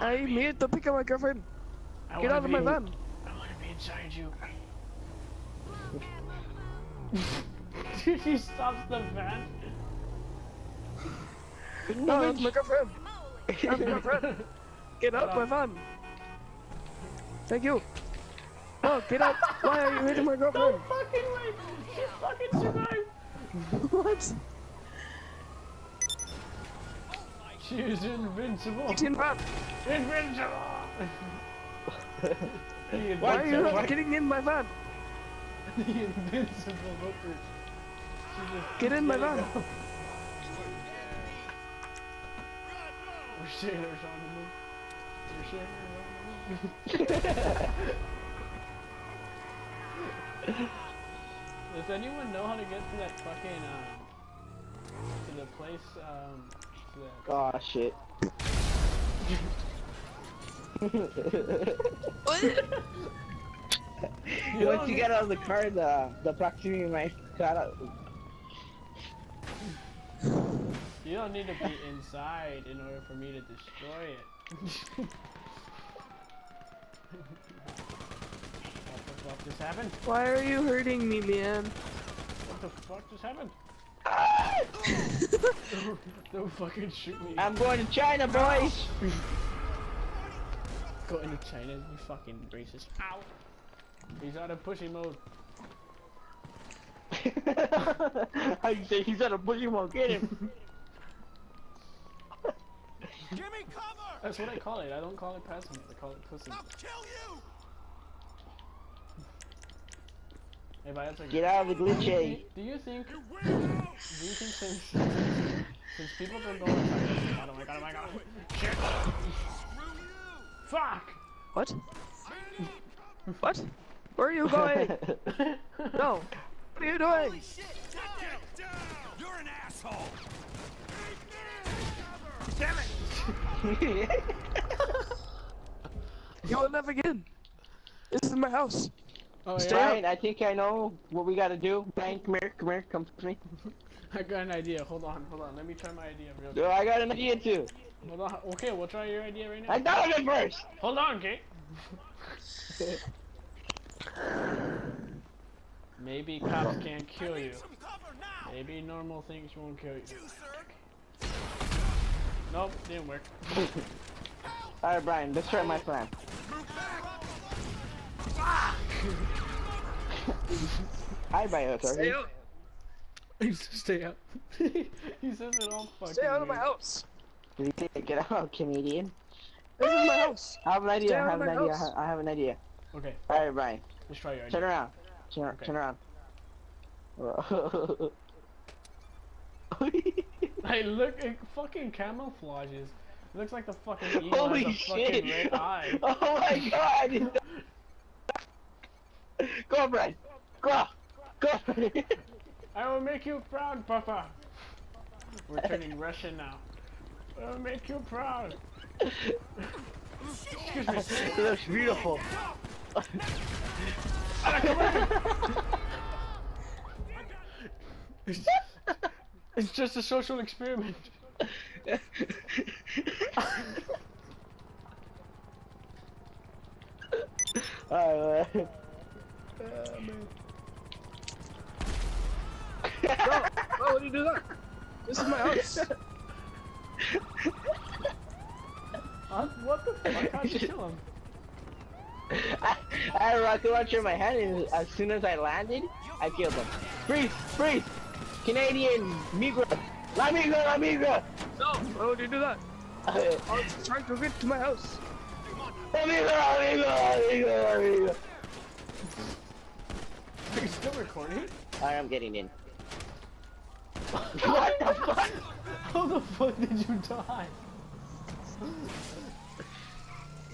I need to pick up my girlfriend. I Get out of my be- van. I want to be inside you. she stops the van. No, that's my girlfriend. That's my girlfriend. Get out of my van. Thank you. Oh, get out. Why are you hitting my girlfriend? No girlfriend? fucking way! She fucking survived! What? She is invincible! Get in van. Invincible! Why are you invincible, not getting in my van? the invincible hooker. Get in my van. We're sailors on the move. We're sailors on the move. Does anyone know how to get to that fucking um to the place um to the Oh shit. You Once you need- get out of the car, the uh, the proximity might cut out. You don't need to be inside in order for me to destroy it. what the fuck just happened? Why are you hurting me, man? What the fuck just happened? don't fucking shoot me. I'm going to China, boys. Go into China, you fucking racist. Ow! He's out of pushing mode. How you say he's at a bushy won't get him? Give me cover! That's what I call it. I don't call it passing. I call it pussy. I'll kill you! Hey, but that's a Get out of the Do you, glitch. think- do you think? Do You weirdo! you think since since people don't know what China? Oh my god! Oh my god! Shit! Fuck! What? What? Where are you going? no. What are you Holy doing? shit! Down! Down! You're an asshole! Damn it! You will never get in. This is my house. Oh Stay yeah. Brian, I think I know what we gotta do. Brian, come here, come here, come to me. I got an idea. Hold on, hold on. Let me try my idea real quick. Yo, I got an idea too. Hold on. Okay, we'll try your idea right now. I thought of it first. Hold on, Kate. Maybe cops can't kill you. need some cover now! Maybe normal things won't kill you. You! Nope, didn't work. Alright, Brian, let's try my plan. Hi, Brian. Stay Sorry. out. Stay up. he says it all fucking Stay out of my house. Did he say get out, Canadian? This is my house. I have an idea. Stay I have an idea. house. I have an idea. Okay, Alright, Brian. let's try your Turn around. Turn, Okay. turn around. Hey, look, it fucking camouflages. It looks like the fucking eagle Holy has a fucking shit! red eye. Oh my god! Go, Brian. Go. Go. I will make you proud, Papa. We're turning Russian now. I will make you proud. Excuse me. it looks beautiful. It's, it's just a social experiment. Alright. No. Why would you do that? This is my house. Huh? What the fuck? How'd you kill him? I, I had a rocket launcher in my hand, and as soon as I landed, I killed him. Freeze! Freeze! Canadian migra! La migra! La migra! No. Why would you do that? I was trying to get to my house. migra! La migra! La migra! La migra! Are you still recording? Alright, I'm getting in. what the fuck? How the fuck did you die?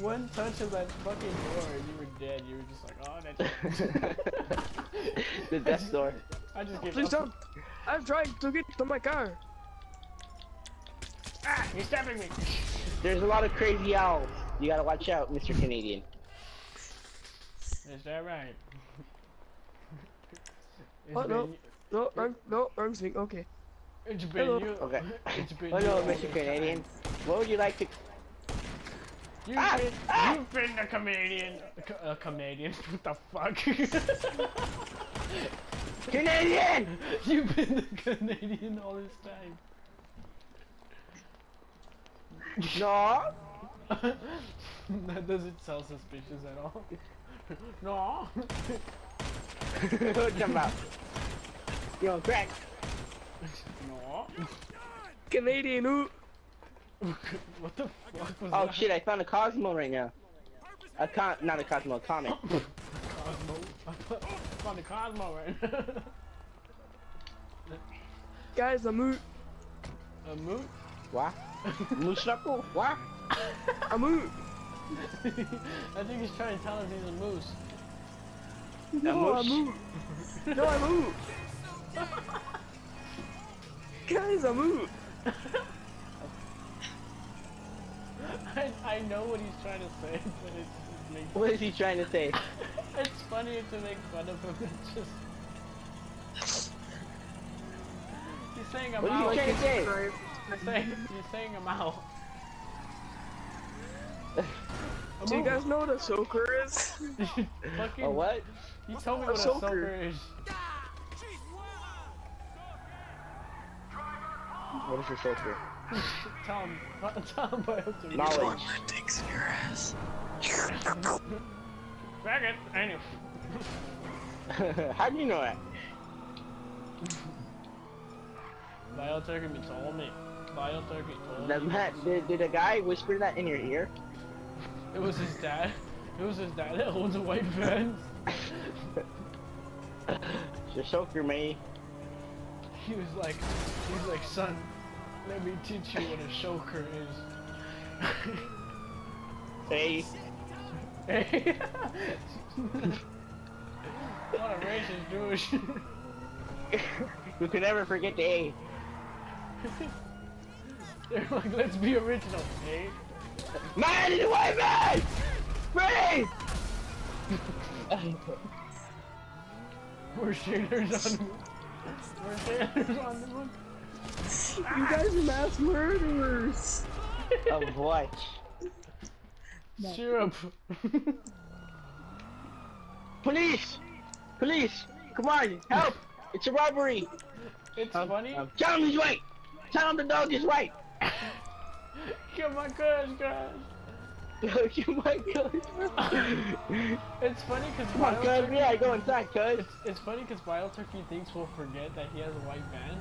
One touch of that fucking door and you were dead. You were just like, oh, that's the death door. I just gave Please up. don't. I'm trying to get to my car. Ah, You're stabbing me. There's a lot of crazy owls. You gotta watch out, Mr. Canadian. Is that right? It's Oh, no. been, No, wrong, no, wrong thing. Okay. it's been Hello. you. Okay. It's been Hello, you all Mr. Canadian. What would you like to? You've Ah, been, ah. you've been a comedian. A, a comedian. What the fuck? Canadian! you've been the Canadian all this time. No! that doesn't sound suspicious at all. no. What about? Yo, crack. no. Canadian oot. what the fuck was Oh that? shit, I found a Cosmo right uh, now. A con- not a Cosmo, a comic. Cosmo. I found the Cosmo right now. Guys, I'm oot. a moot? What? Moose knuckle? What? I'm oot. I think he's trying to tell us he's a moose. No, I'm moose? oot. No, I'm oot. Guys, I'm oot. I, I know what he's trying to say, but it just makes What is he trying to say? it's funny to make fun of him. It's just he's saying I'm What are out. you trying to say? He's saying he's saying I'm out. I'm Do you guys know what a soaker is? Fucking, A what? You told me A what a soaker. soaker is. What is a soaker? Tell him, tell him about it. Knowledge. Dicks in your ass. Faggot. Anyway. How do you know that? Bio Turkey told me. Bio Turkey told me. that did, did a guy whisper that in your ear? It was his dad. It was his dad that owns a white van. It's a soaker, mate. He was like, he was like, son, let me teach you what a choker is. Hey, Hey. what a racist Jewish. you can never forget the A. They're like, let's be original. Hey. Man in the white man! Ready! We're shaders on. We're shaders on the moon. You guys are mass murderers. of what? Syrup. Police! Police! Come on, help! It's a robbery! it's Um, funny. um, tell him he's right! Tell him the dog is right! Kill my cuz, guys. oh my god! It's funny because Come on, cuz, we gotta go inside, cuz! It's, it's funny because Wild Turkey thinks we'll forget that he has a white van,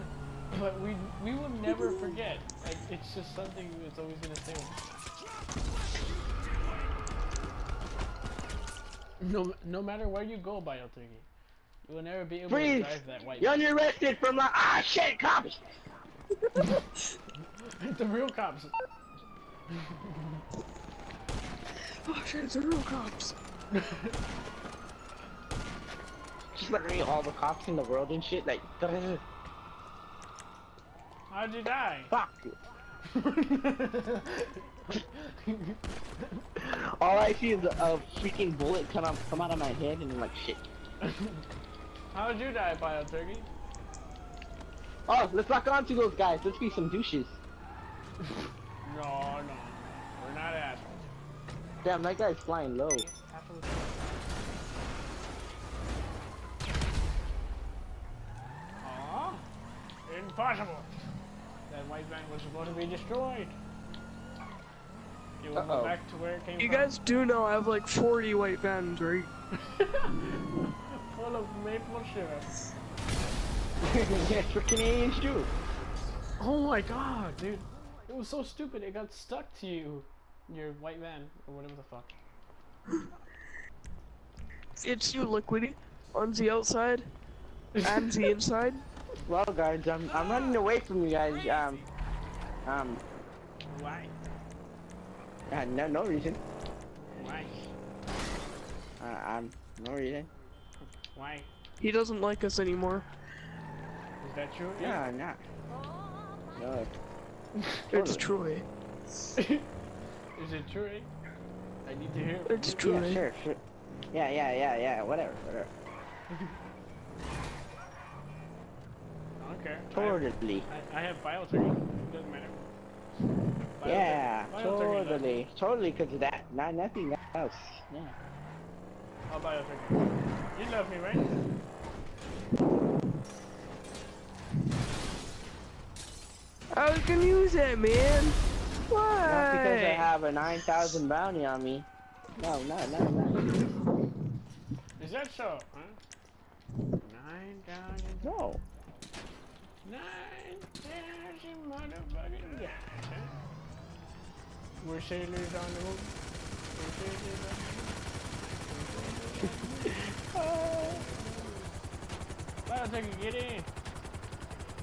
but we we will never forget. Like, it's just something that's always gonna stay. No, no matter where you go, Wild Turkey, you will never be able Freeze! to drive that white You're van. arrested from like, ah shit, cops! the real cops. Oh shit, it's the real cops. Just literally all the cops in the world and shit, like, How'd you die? fuck. All I see is a, a freaking bullet come out, come out of my head and I'm like, shit. How'd you die, Wild Turkey? Oh, let's lock on to those guys. Let's be some douches. No, no, no. We're not assholes. Damn, that guy's flying low. Aw, impossible. That white van was supposed to be destroyed. It will Uh-oh. go back to where it came You from. guys do know I have like 40 white vans, right? Full of maple syrup. yes, for Canadians too. Oh my god, dude. It was so stupid. It got stuck to you. Your white van, or whatever the fuck. It's you, Liquidy. On the outside, and the inside. Well, guys, I'm I'm running away from you guys. Um, um, Why? uh, no no reason. Why? Uh, um, no reason. Why? He doesn't like us anymore. Is that true? Yeah, I'm not. No. It's Troy. Is it true? eh? I need to hear. It's Yeah, sure, sure. Yeah, yeah, yeah, yeah. Whatever, whatever. Okay. I have, Totally. I, I have bioturkey. It doesn't matter. Yeah, Bioturkey totally, totally, cause of that. Not nothing else. Yeah. I'll buy a turkey. You love me, right? I was gonna use that, man. Why? Not because I have a 9,000 bounty on me. No, no, no, no. Is that so? Huh? Nine down and No. nine thousand motherfucking guys. Huh? We're sailors on the move. We're sailors on the move. Well, take a get in.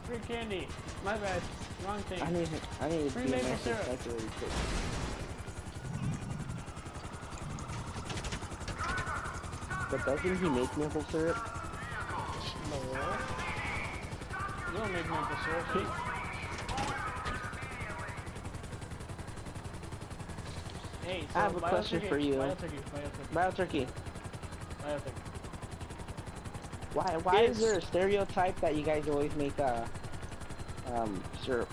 Free candy. My bad. Wrong thing. I need, I need Free maple syrup. perspective really quick. But doesn't he make maple syrup? No. You don't make maple syrup. Hey, so I have a question turkey, for you. A turkey, a turkey, Bio turkey. a turkey. Why, why is there a stereotype that you guys always make uh, um, syrup?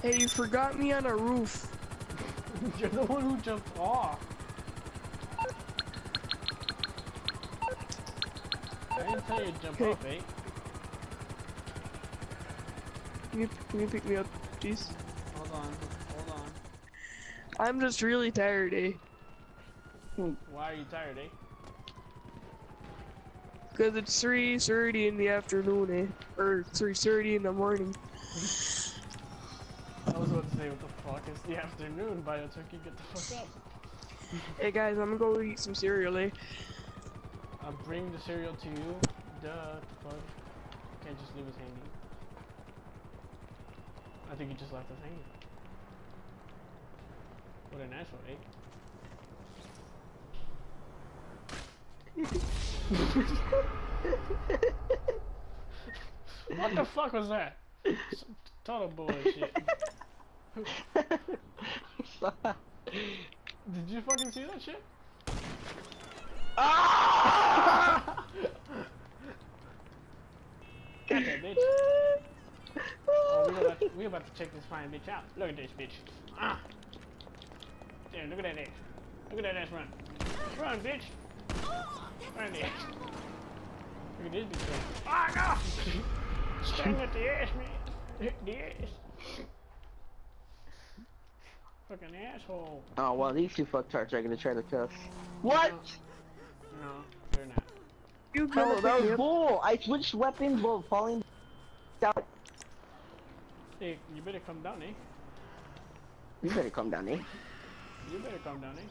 Hey, you forgot me on a roof. You're the one who jumped off. I didn't tell you to jump Okay. off, eh? Can you, can you pick me up, please? Hold on, hold on. I'm just really tired, eh? Why are you tired, eh? Cause it's 3.30 in the afternoon, eh? Or 3.30 in the morning. I was about to say, what the fuck? It's the afternoon, buy a turkey, get the fuck up. Hey guys, I'm gonna go eat some cereal, eh? I'll bring the cereal to you. Duh, fuck. Can't just leave us hanging. I think you just left us hanging. What an asshole, eh? what the fuck was that? Some total bullshit. Did you fucking see that shit? ah! God damn, bitch. Oh, we about, to, we about to check this fine bitch out. Look at this bitch. Ah. Damn, look at that ass. Look at that ass run. Run, bitch. Run, bitch. Look at this bitch run. Ah, no! Sting at the ass, man. The ass. Fucking asshole. Oh well, these two fucktards are gonna try to cuss. What? No, they're not. You No, gonna that was up? bull. I switched weapons while falling down. Hey, you better come down, eh? You better come down, eh? You better come down, eh?